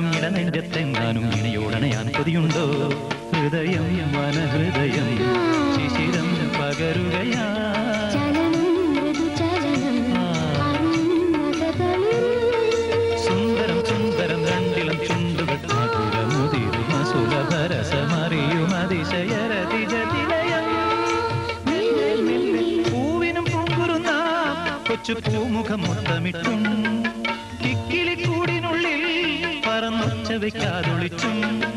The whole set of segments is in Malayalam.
ഇമയോരത്തെങ്ങാനും ഇടനെഞ്ചത്തെങ്ങാനും ഇണയോടണയാൻ കൊതിയുണ്ടോ? ഹൃദയം മനഹൃദയം ശിശിരം പകരുകയാ. സുന്ദരം സുന്ദരം ചുണ്ടുകൾ കൊച്ചു പൂമുഖം പറന്നൊച്ച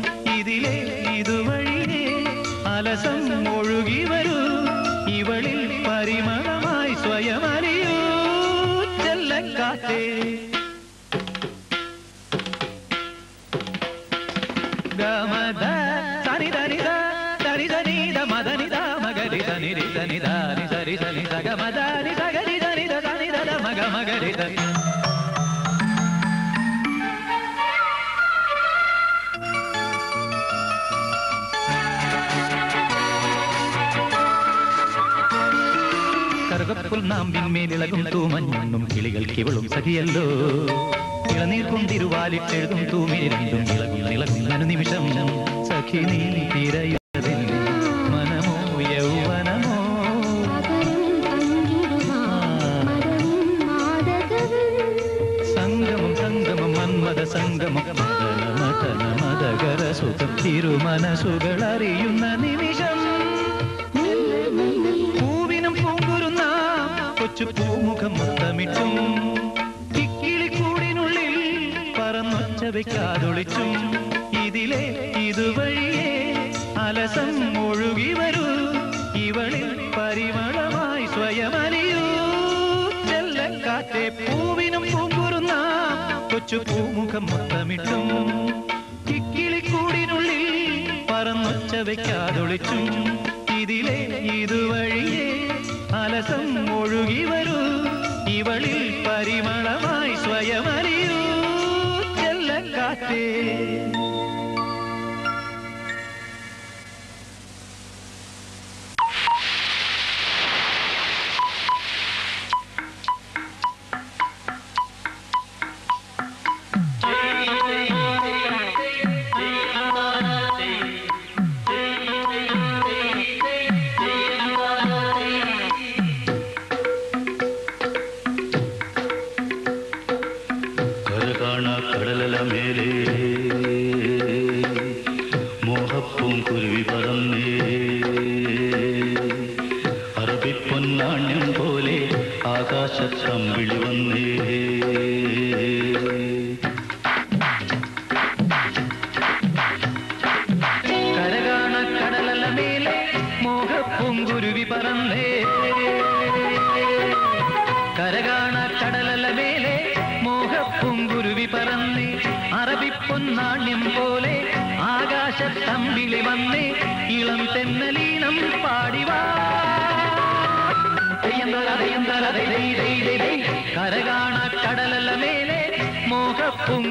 കറുകപ്പുൽ നാമ്പിന്മേലിളകും തൂമഞ്ഞും കിളികൾക്കിവളും സഖിയല്ലോ. ഇളനീർ കൊണ്ടിരുവാലിട്ടെഴുതും തൂമിനി രണ്ടും ഇളകും ഇളകും അനുനിമിഷം സഖി നീ തിരയുന്നതിൽ വെക്കാതൊളിച്ചും ഇതിലെ ഇതുവഴിയേ അലസം ഒഴുകി വരൂ. ഇവളിൽ പരിമളമായി സ്വയമലിയൂ. ചെല്ലക്കാറ്റെ പൂവിനും പൂങ്കുറുന്ന കൊച്ചു പൂമുഖം മൊത്തമിട്ടും കിക്കിളിക്കൂടിനുള്ളിൽ പറന്നൊച്ച വെക്കാതൊളിച്ചും ഇതിലെ ഇതുവഴിയേ അലസം ഒഴുകി വരൂ.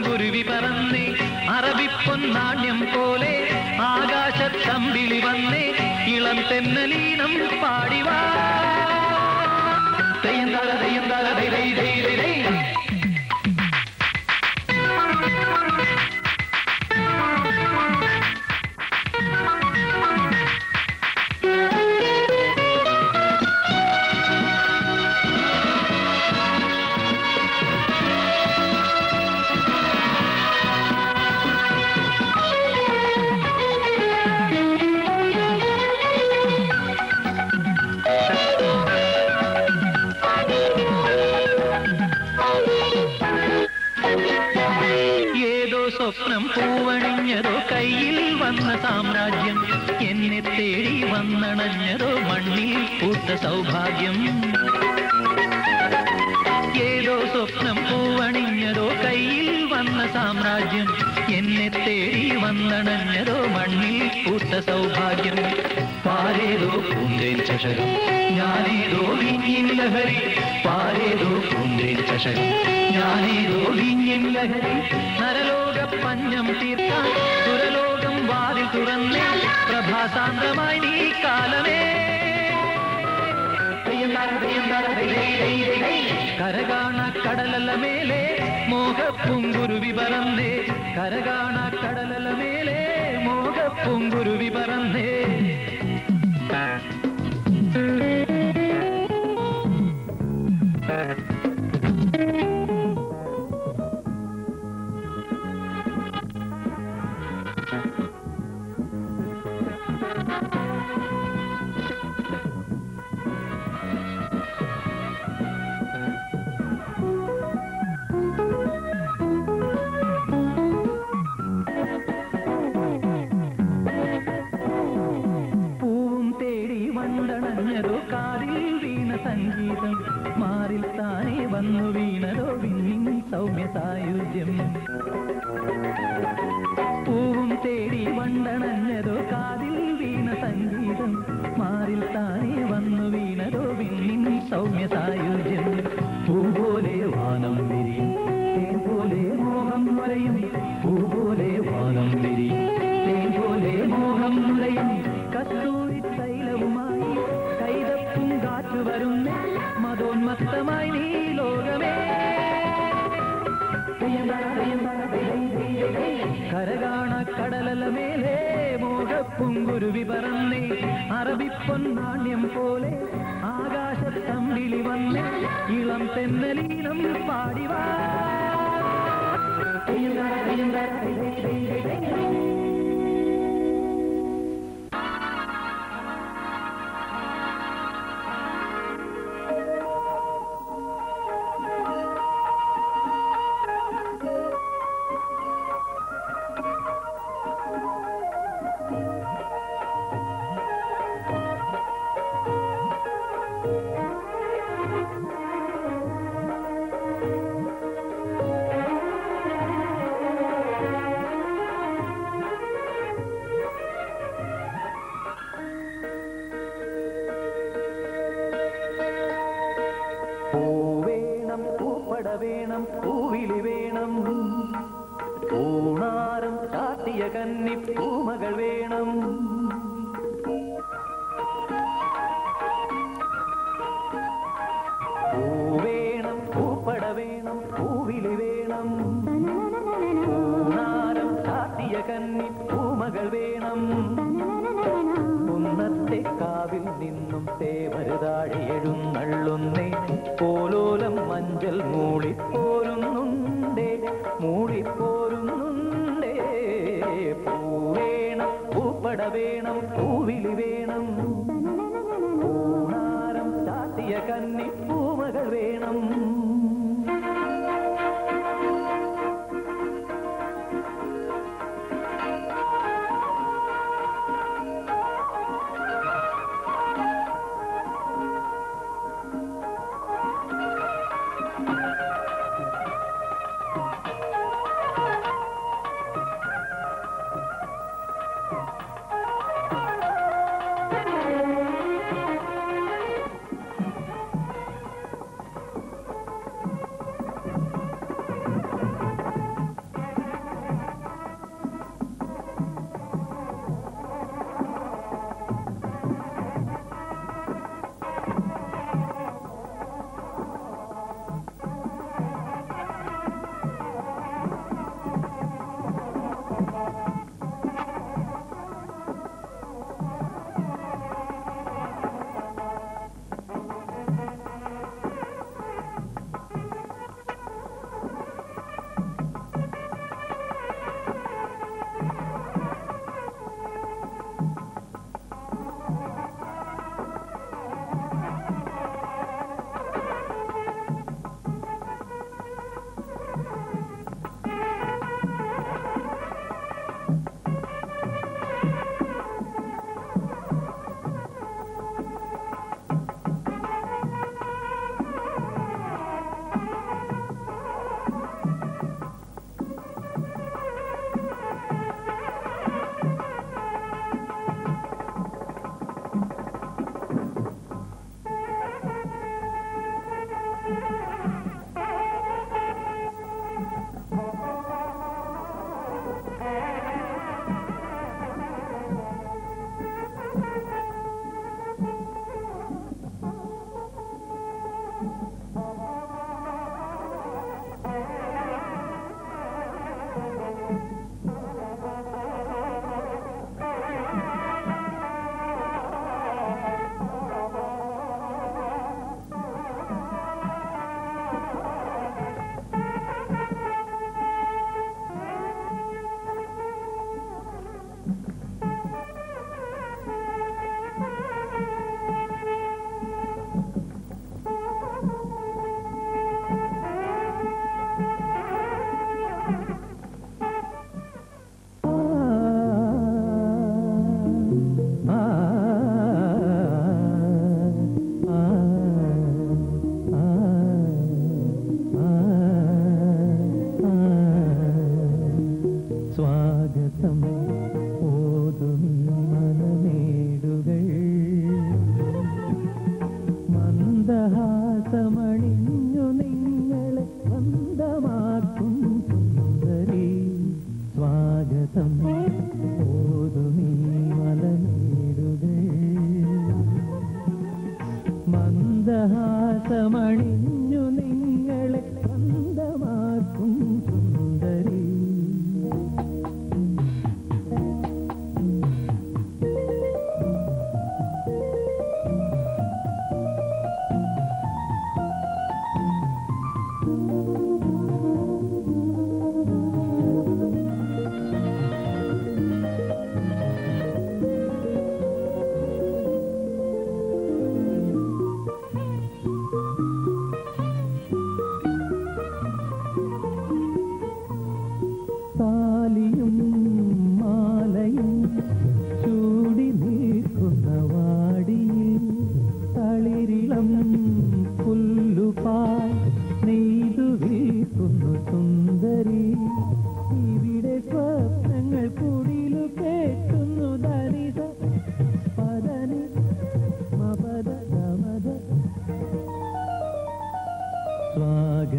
മോഹപ്പൂങ്കുരുവി പറന്നേ അറബിപ്പൊന്നാണ്യം പോലെ ആകാശത്തമ്പിളി വന്നേ ഇളം തെന്നലീനം പാടിവാ. തെയ്യന്താല തെയ്യന്തല ദൈ ദൈ ദൈ ദൈ പൂത്ത സൗഭാഗ്യം. ഏതോ സ്വപ്നം പൂവണിഞ്ഞതോ കയ്യിൽ വന്ന സാമ്രാജ്യം. എന്നെ തേടി വന്നണഞ്ഞതോ മണ്ണിൽ പൂത്ത സൗഭാഗ്യം. പാലേതോ പൂന്തേൻ ചഷകം. ഞാനേതോ വിഞ്ഞിൻ ലഹരി. പാലേതോ പൂന്തേൻ ചഷകം. ഞാനേതോ വിഞ്ഞിൻ ലഹരി. നരലോക പഞ്ഞം തീർത്താൻ സുരലോകം വാതിൽ തുറന്നേ പ്രഭാസാന്തമായി നീ കാലമേ கரகான கடலல மேலே மோக பூங்குருவி பறந்தே கரகான கடலல மேலே மோக பூங்குருவி பறந்தே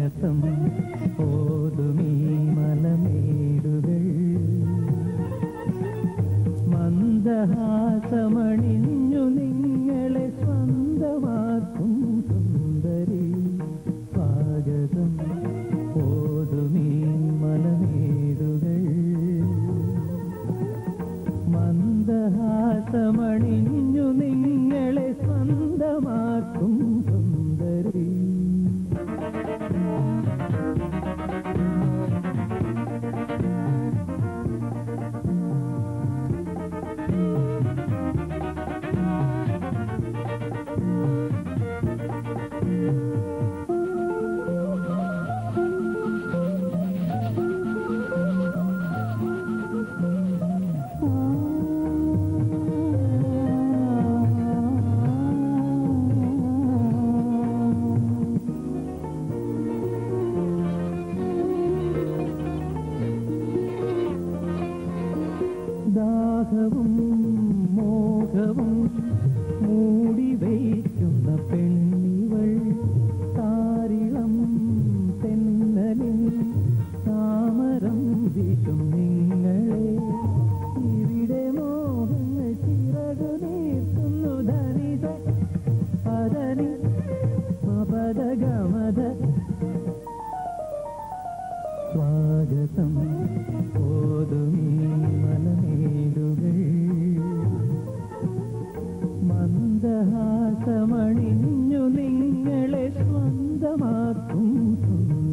ரசம் போதுமே மலமேடுகள் மந்தஹாசமணி Oh.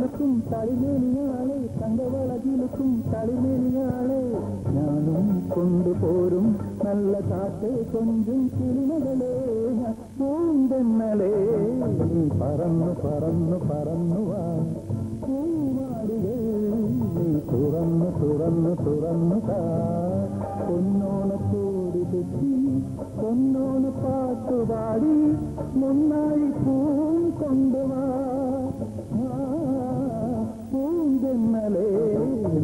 തളിമേലിയാളും തളിമേലിയാളെ തങ്കവളകിലുക്കും തളിമേലിയാളെ ഞാനും കൊണ്ടുപോരും നല്ല കാറ്റേ കൊഞ്ചും കിളിമകളെ. പൂന്തെന്നലേ പറന്നു പറന്നു പറന്നു വാ. പൂവാടുകേ തുറന്നു തുറന്നു തുറന്നു താ. പൊന്നോണത്തോടി തെറ്റി പൊന്നോണ പാട്ടുപാടി മുന്നായി പൂവും കൊണ്ടുവാ. மேலே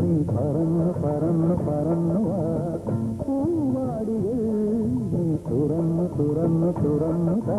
நீ பறந்து பறந்து பறந்துவா பூவாடிகள் நீ துறந்து துறந்து துறந்துதா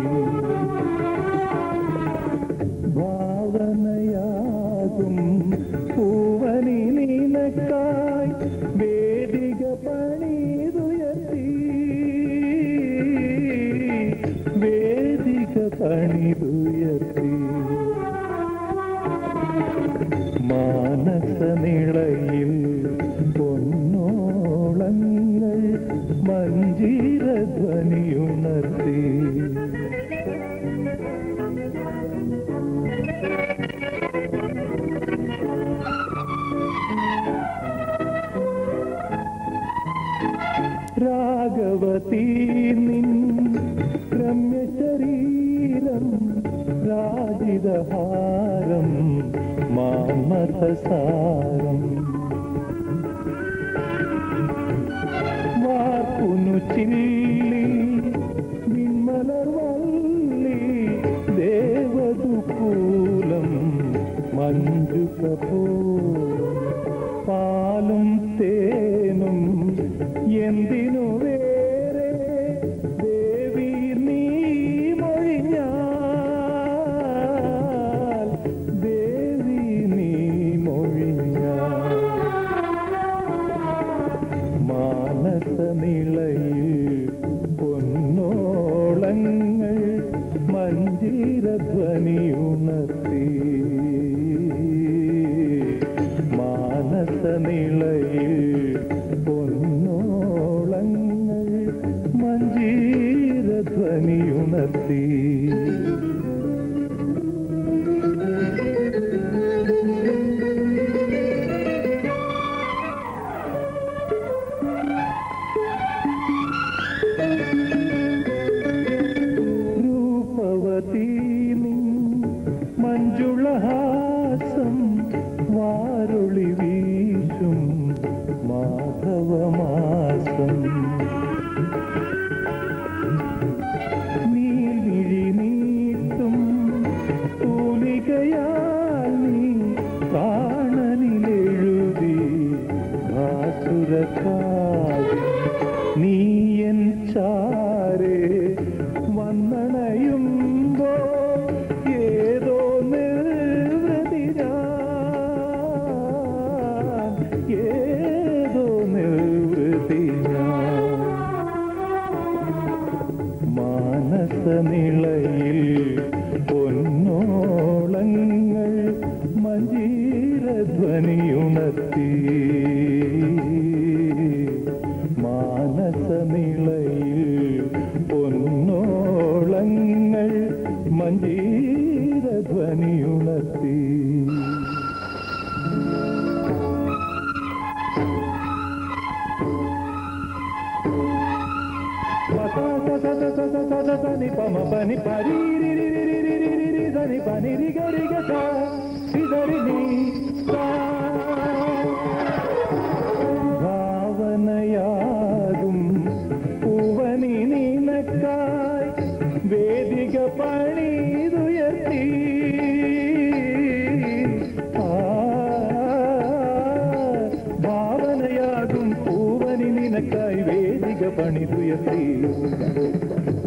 ಹೊಸ കനത്തനിളയിൽ പൊന്നോളങ്ങൾ മഞ്ചിരധ്വനിയുണർത്തി മാനസനിള దని పమ పని పరి దని పని రిగ రిగ సా جي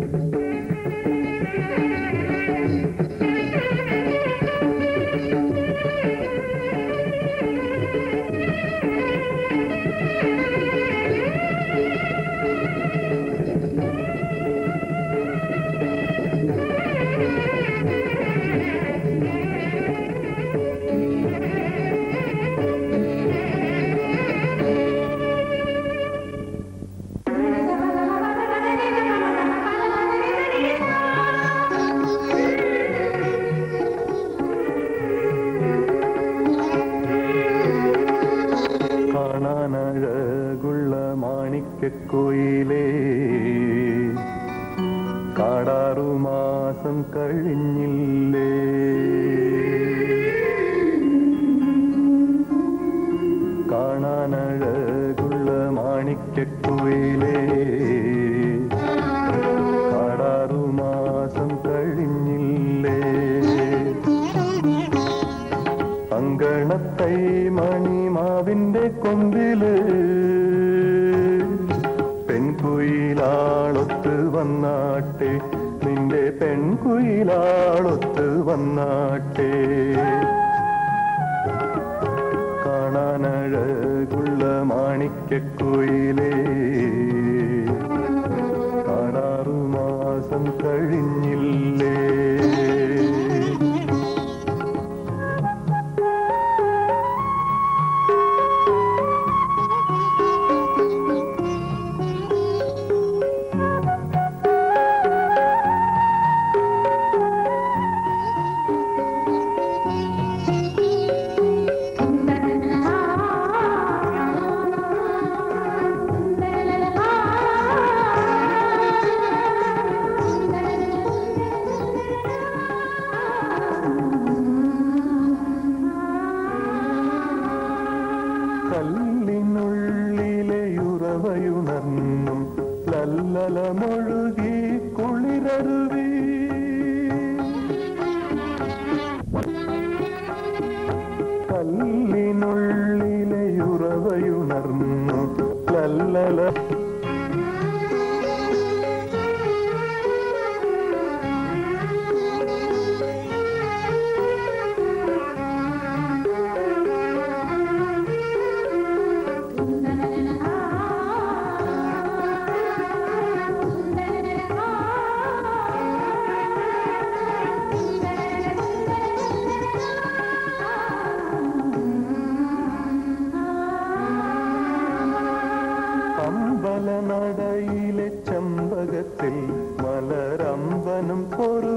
വന്നാട്ടെ നിന്റെ പെൺകുയിലാളൊത്ത് വന്നാട്ടെ. കാണാനഴകുള്ള മാണിക്കക്കുയിലേ അമ്പല നടയിലെ ചമ്പകത്തിൽ മലരമ്പനും പൊറു